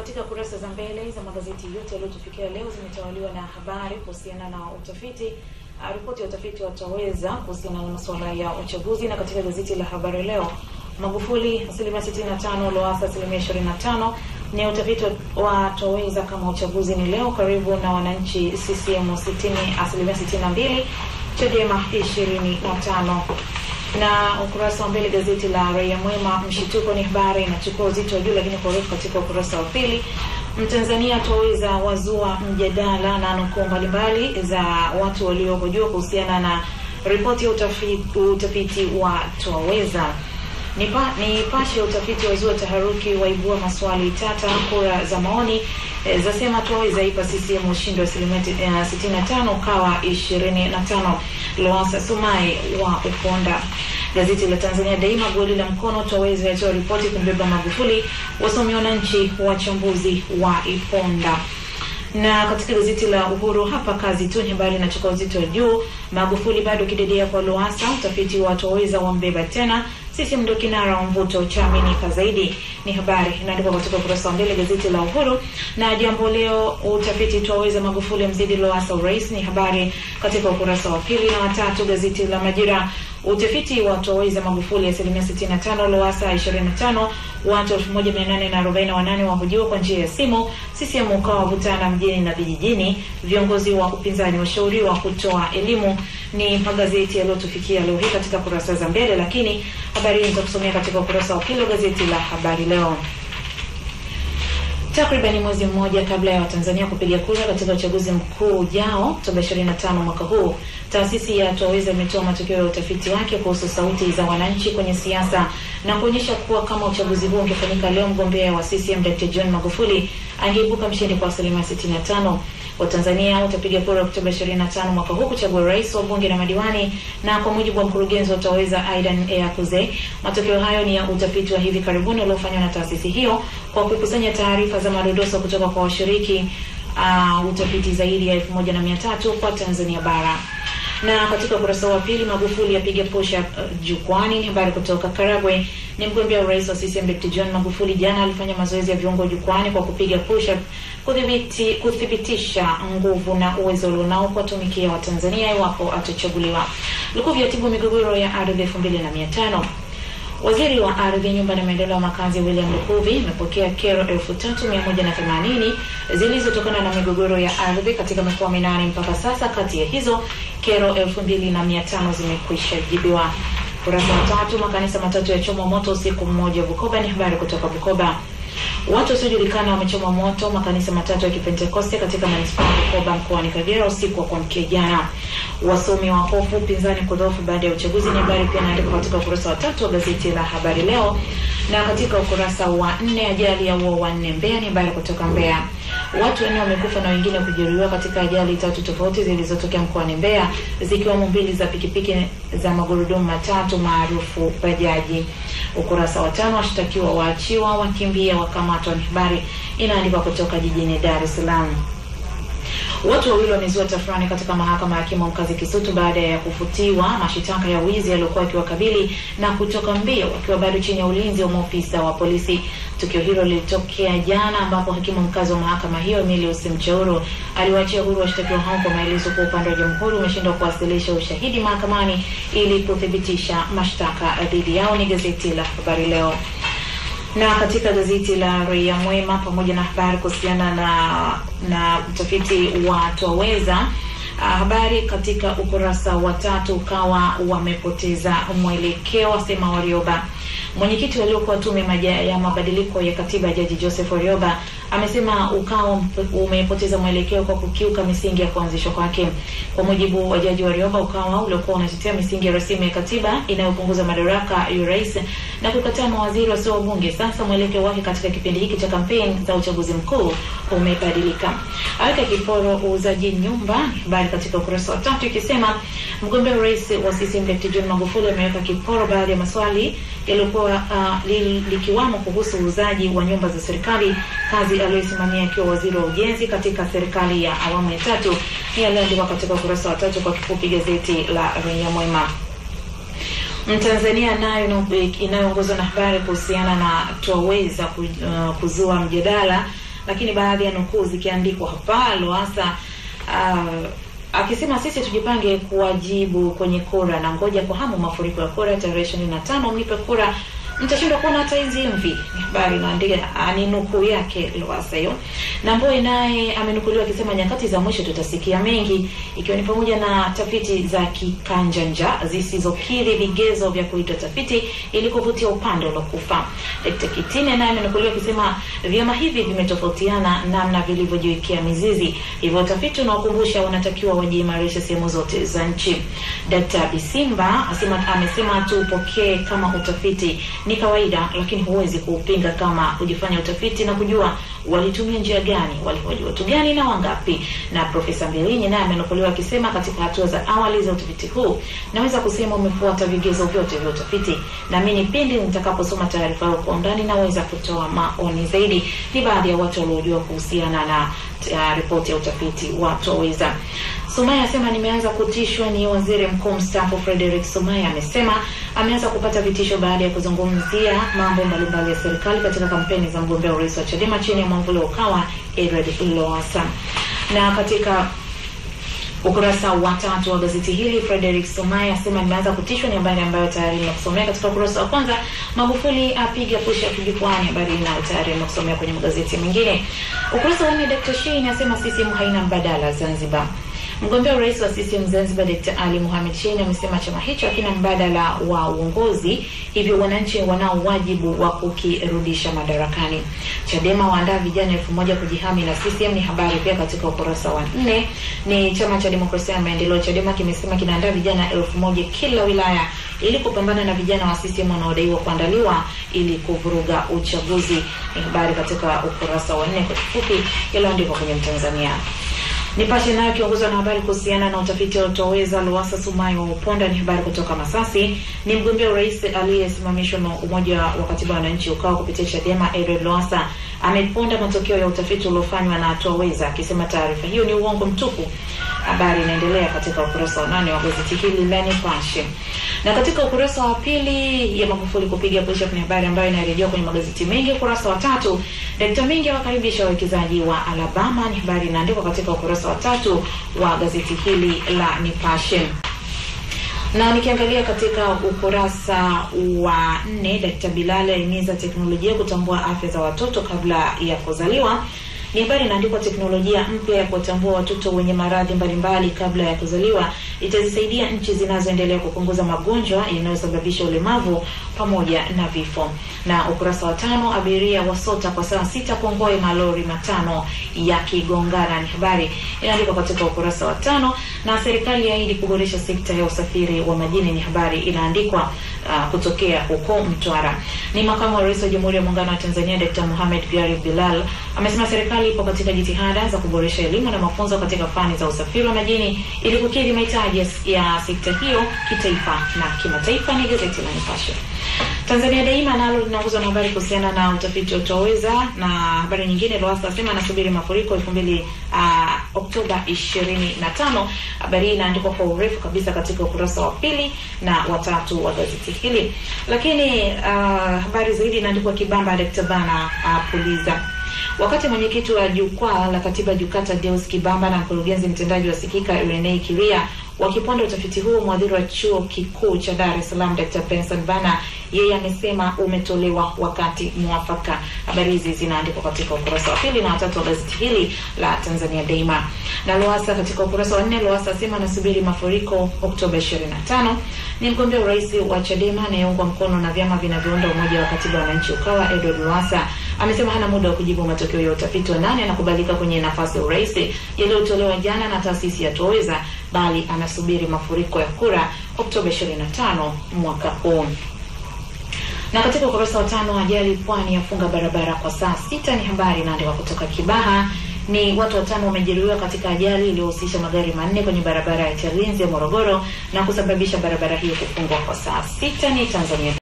Katika kurasa za mbele za magazeti yote yaliyotufikia leo zimetawaliwa na habari kuhusiana na utafiti uh, ripoti ya utafiti wataweza kuhusiana na masuala ya uchaguzi. Na katika gazeti la Habari Leo, Magufuli asilimia 65, Lowassa asilimia 25. Ni utafiti wa TAWEZA kama uchaguzi ni leo, karibu na wananchi. CCM 60 asilimia 62, Chadema 25 na ukurasa wa mbele gazeti la Raia Mwema, mshituko ni habari inachukua uzito wa juu, lakini kwa urefu katika ukurasa wa pili. Mtanzania TAWEZA wazua mjadala na nukuu mbalimbali za watu waliohojiwa kuhusiana na ripoti ya utafiti, utafiti wa Twaweza. Nipa, Nipashe utafiti wazua taharuki waibua maswali tata. Kura za maoni e, zasema TAWEZA ipa CCM ushindi wa asilimia uh, 65 kawa 25. Lowassa Sumai wa Uponda. Gazeti la Tanzania Daima, goli la mkono TAWEZA yatoa ripoti kumbeba Magufuli, wasomi wananchi, wachambuzi wa Iponda na katika gazeti la Uhuru hapa kazi tu ni habari inachukua uzito juu. Magufuli bado kidedea kwa Lowassa, utafiti wa TAWEZA wambeba tena. Sisi ndio kinara wa mvuto chaaminika zaidi, ni habari inaandikwa katika ukurasa wa mbele gazeti la Uhuru. Na Jambo Leo, utafiti twaweza Magufuli mzidi Lowassa urais, ni habari katika ukurasa wa pili na watatu. Gazeti la Majira, utafiti wa TAWEZA Magufuli asilimia 65, Lowassa 25, watu 1848 wahojiwa kwa njia ya simu. CCM ukawa wavutana mjini na vijijini, viongozi wa upinzani washauriwa kutoa elimu. Ni magazeti yaliyotufikia leo hii katika kurasa za mbele, lakini habari hii nitakusomea katika ukurasa wa pili wa gazeti la Habari Leo. Takriban mwezi mmoja kabla ya Watanzania kupiga kura katika uchaguzi mkuu ujao Oktoba 25 mwaka huu, taasisi ya Twaweza imetoa matokeo ya utafiti wake kuhusu sauti za wananchi kwenye siasa na kuonyesha kuwa kama uchaguzi huu ungefanyika leo, mgombea wa CCM Dr. John Magufuli angeibuka mshindi kwa asilimia 65. Watanzania watapiga kura Oktoba 25 mwaka huu kuchagua rais, wa bunge na madiwani, na kwa mujibu wa mkurugenzi wa TAWEZA Aidan Eakuze, matokeo hayo ni ya utafiti wa hivi karibuni uliofanywa na taasisi hiyo kwa kukusanya taarifa za madodoso kutoka kwa washiriki uh, utafiti zaidi ya 1300 kwa Tanzania bara na katika ukurasa wa pili Magufuli apiga push up uh, jukwani. Ni habari kutoka Karagwe. Ni mgombea urais wa CCM Dr. John Magufuli jana alifanya mazoezi ya viungo jukwani kwa kupiga push up kudhibiti kuthibitisha nguvu na uwezo ulionao kuwatumikia Watanzania iwapo atachaguliwa. Lukuvi yatibu migogoro ya ardhi 2500 Waziri wa Ardhi, Nyumba na Maendeleo ya Makazi William Lukuvi amepokea kero 3180 zilizotokana na migogoro ya ardhi katika mikoa minane mpaka sasa. Kati ya hizo kero 2500 zimekwisha jibiwa. Kurasa watatu makanisa matatu yachomwa moto usiku mmoja Bukoba. Ni habari kutoka Bukoba. Watu wasiojulikana wamechoma moto makanisa matatu ya Kipentekoste katika manispa ya Bukoba mkoani Kagera usiku wa kuamkia jana. Wasomi wa hofu upinzani kudhofu baada ya uchaguzi, ni habari pia inaandikwa katika ukurasa wa tatu wa gazeti la Habari Leo, na katika ukurasa wa nne, ajali ya uo wanne Mbeya, ni habari kutoka Mbeya. Watu wanne wamekufa na wengine kujeruhiwa katika ajali tatu tofauti zilizotokea mkoani Mbeya, zikiwemo mbili za pikipiki za magurudumu matatu maarufu bajaji. Ukurasa wa tano, washtakiwa waachiwa, wakimbia wakamatwa, ni habari inaandikwa kutoka jijini Dar es Salaam. Watu wawili wamezua tafurani katika mahakama ya hakimu mkazi Kisutu baada ya kufutiwa mashitaka ya wizi yaliyokuwa akiwakabili na kutoka mbio wakiwa bado chini ya ulinzi wa maofisa wa polisi. Tukio hilo lilitokea jana, ambapo hakimu mkazi wa mahakama hiyo Emilius Mchauru aliwaachia huru washtakiwa hao kwa maelezo kuwa upande wa jamhuri umeshindwa kuwasilisha ushahidi mahakamani ili kuthibitisha mashtaka dhidi yao. Ni gazeti la Habari Leo na katika gazeti la Raia Mwema pamoja na habari kuhusiana na na utafiti wa TAWEZA. Habari katika ukurasa wa tatu ukawa wamepoteza mwelekeo, asema Warioba. Mwenyekiti waliokuwa tume ya mabadiliko ya katiba Jaji Joseph Warioba amesema ukawa umepoteza mwelekeo kwa kukiuka misingi ya kuanzishwa kwake. Kwa mujibu wa Jaji Warioba, ukawa uliokuwa unatetea misingi ya rasimu ya katiba inayopunguza madaraka ya rais na kukataa mawaziri wasio wabunge, sasa mwelekeo wake katika kipindi hiki cha kampeni za uchaguzi mkuu umebadilika. Aweka kiporo uuzaji nyumba, habari katika ukurasa wa tatu ikisema mgombea urais wa CCM Dr. John Magufuli ameweka kiporo baadhi ya maswali yaliyokuwa uh, li, likiwamo kuhusu uuzaji wa nyumba za serikali, kazi aliyosimamia akiwa waziri wa ujenzi katika serikali ya awamu ya tatu. Hii aliandikwa katika ukurasa wa tatu. Kwa kifupi, gazeti la Raia Mwema. Mtanzania nayo inayoongozwa na habari kuhusiana na TAWEZA kuzua mjadala lakini baadhi ya nukuu zikiandikwa hapa Lowassa uh, akisema sisi tujipange kuwajibu kwenye kura na ngoja kwa hamu mafuriko ya kura tarehe ishirini na tano mnipe kura mtashindwa kuona hata hizi mvi. bali habari inaandika ni nukuu yake Lowassa hiyo. Na Mbowe naye amenukuliwa akisema nyakati za mwisho tutasikia mengi, ikiwa ni pamoja na tafiti za kikanjanja zisizokidhi vigezo vya kuitwa tafiti ili kuvutia upande uliokufa. Dkt. Kitine naye amenukuliwa akisema vyama hivi vimetofautiana namna vilivyojiwekea mizizi, hivyo utafiti unaokumbusha unatakiwa wajiimarishe sehemu zote za nchi. Dkt. Bisimba asema, amesema tupokee kama utafiti ni kawaida, lakini huwezi kuupinga kama kujifanya utafiti na kujua walitumia njia gani, walihoji watu gani na wangapi. Na Profesa Mbilinyi naye amenukuliwa akisema katika hatua za awali za utafiti huu, naweza kusema umefuata vigezo vyote vya utafiti, naamini pindi nitakaposoma taarifa hiyo kwa undani naweza kutoa maoni zaidi. Ni baadhi ya watu waliojua kuhusiana na uh, ripoti ya utafiti wa Twaweza. Sumaya asema nimeanza kutishwa. Ni waziri mkuu mstaafu Frederick Sumaya amesema ameanza kupata vitisho baada ya kuzungumzia mambo mbalimbali ya serikali katika kampeni za mgombea urais wa Chadema chini ya mwamvuli wa Ukawa Edward Lowassa. Na katika ukurasa wa tatu wa gazeti hili Frederick Somaya asema nimeanza kutishwa, ni habari ambayo tayari nimekusomea katika ukurasa wa kwanza. Magufuli apiga push kujikwani, habari inayo tayari nimekusomea kwenye magazeti mengine. Ukurasa wa nne Dr. Shein asema CCM haina mbadala Zanzibar. Mgombea urais wa CCM Zanzibar Dr. Ali Mohamed Shein amesema chama hicho hakina mbadala wa uongozi, hivyo wananchi wanao wajibu wa kukirudisha madarakani. Chadema waandaa vijana elfu moja kujihami na CCM ni habari pia katika ukurasa wa nne. Ni chama cha demokrasia na maendeleo Chadema kimesema kinaandaa vijana elfu moja kila wilaya ili kupambana na vijana wa CCM wanaodaiwa kuandaliwa ili kuvuruga uchaguzi. Ni habari katika ukurasa wa nne. Kwa kifupi, yaliyoandikwa kwenye Mtanzania. Nipashe nayo kiongozi na habari kuhusiana na utafiti wa utoweza Lowassa Sumai wa Uponda ni habari kutoka Masasi. Ni mgombea urais aliyesimamishwa na Umoja wa Katiba Wananchi Ukawa kupitia Chadema Edward Lowassa ameponda matokeo ya utafiti uliofanywa na Twaweza akisema taarifa hiyo ni uongo mtupu. Habari inaendelea katika ukurasa wa nane wa gazeti hili la Nipashe. Na katika ukurasa wa pili ya Magufuli kupiga kuisha kwenye habari ambayo inarejewa kwenye magazeti mengi. Ukurasa wa tatu, Dkt. Mingi awakaribisha wawekezaji wa Alabama ni habari inaandikwa katika ukurasa wa tatu wa gazeti hili la Nipashe na nikiangalia katika ukurasa wa nne, Dkt. Bilal ahimiza teknolojia kutambua afya za watoto kabla ya kuzaliwa. Ni habari inaandikwa, teknolojia mpya ya kuwatambua watoto wenye maradhi mbalimbali kabla ya kuzaliwa itazisaidia nchi zinazoendelea kupunguza magonjwa yanayosababisha ulemavu pamoja na vifo. Na ukurasa wa tano, abiria wasota kwa saa sita Kongoe, malori matano yakigongana. Ni habari inaandikwa katika ukurasa wa tano. Na serikali yaahidi kuboresha sekta ya usafiri wa majini. Ni habari inaandikwa uh, kutokea huko Mtwara. Ni makamu wa rais wa Jamhuri ya Muungano wa Tanzania Dr. Mohamed Gharib Bilal amesema serikali ipo katika jitihada za kuboresha elimu na mafunzo katika fani za usafiri wa majini ili kukidhi mahitaji ya sekta hiyo kitaifa na kimataifa. Ni gazeti la Nipashe. Tanzania Daima nalo linaongozwa na habari kuhusiana na utafiti wa Twaweza na habari nyingine. Lowassa asema anasubiri mafuriko elfu mbili uh, Oktoba ishirini na tano. Habari hii inaandikwa kwa urefu kabisa katika ukurasa wa pili na watatu wa gazeti hili, lakini uh, habari zaidi inaandikwa Kibamba Dkt. Bana uh, puliza Wakati mwenyekiti wa jukwaa la katiba JUKATA Deus Kibamba na mkurugenzi mtendaji wa Sikika Renee Kiria wakiponda utafiti huo, mwadhiri wa chuo kikuu cha Dar es Salaam Dr. Benson Bana yeye amesema umetolewa wakati mwafaka. Habari hizi zinaandikwa katika ukurasa wa pili na watatu wa gazeti hili la Tanzania Daima. Na Lowassa katika ukurasa wa nne, Lowassa asema anasubiri mafuriko Oktoba 25. Ni mgombea urais wa Chadema anayeungwa mkono na vyama vinavyounda umoja wa katiba wa wananchi Ukawa, Edward Lowassa amesema hana muda wa kujibu matokeo ya utafiti wa nani anakubalika kwenye nafasi ya urais yaliyotolewa jana na taasisi ya Twaweza, bali anasubiri mafuriko ya kura Oktoba 25 mwaka huu. Na katika ukurasa wa tano, ajali pwani yafunga barabara kwa saa sita, ni habari inaandikwa kutoka Kibaha. Ni watu watano wamejeruhiwa katika ajali iliyohusisha magari manne kwenye barabara ya Chalinze Morogoro na kusababisha barabara hiyo kufungwa kwa saa sita. Ni Tanzania